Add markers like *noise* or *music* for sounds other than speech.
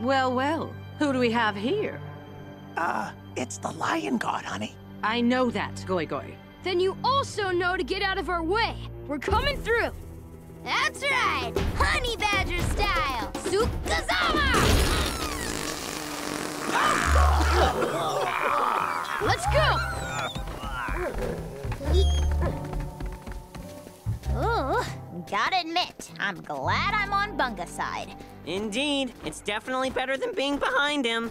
Well, well. Who do we have here? Uh, it's the Lion Guard, honey. I know that, Goy Goy. Then you also know to get out of our way. We're coming through. That's right, Honey Badger style. Zuka Zama! *laughs* Let's go! Gotta admit, I'm glad I'm on Bunga side. Indeed, it's definitely better than being behind him.